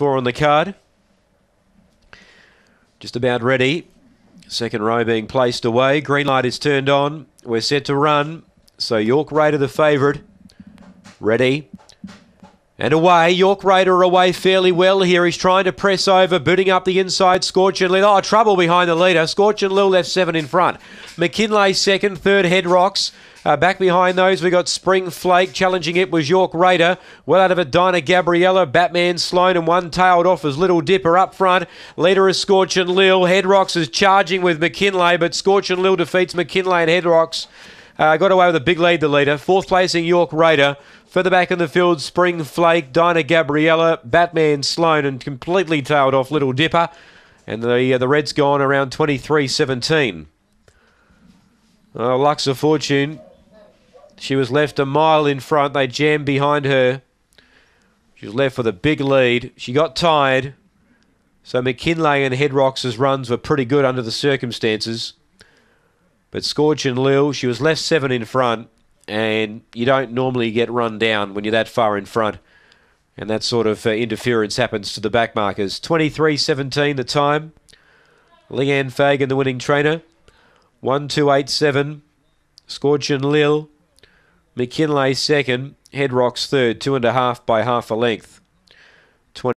four on the card. Just about ready. Second row being placed away. Green light is turned on. We're set to run. So York Raider the favourite. Ready. And away, York Raider away fairly well here. He's trying to press over, booting up the inside. Scorch and Lil. Oh, trouble behind the leader. Scorch and Lil left seven in front. McKinlay second, third Head Rocks. Uh, back behind those, we got Spring Flake. Challenging it was York Raider. Well out of it, Dinah Gabriella, Batman Sloan, and one tailed off as Little Dipper up front. Leader is Scorch and Lil. Head Rocks is charging with McKinlay, but Scorch and Lil defeats McKinlay and Head Rocks. Uh, got away with a big lead, the leader. Fourth placing York Raider. Further back in the field, Spring Flake, Dinah Gabriella, Batman Sloan, and completely tailed off Little Dipper. And the uh, the red's gone around 23-17. Oh, Lux of Fortune. She was left a mile in front. They jammed behind her. She was left with a big lead. She got tired. So McKinlay and Headrocks' runs were pretty good under the circumstances. But Scorch and Lil, she was left seven in front and you don't normally get run down when you're that far in front. And that sort of uh, interference happens to the back markers. 23-17 the time. Leanne Fagan, the winning trainer. 1-2-8-7. Scorch and Lil. McKinlay second. Head Rocks third. Two and a half by half a length.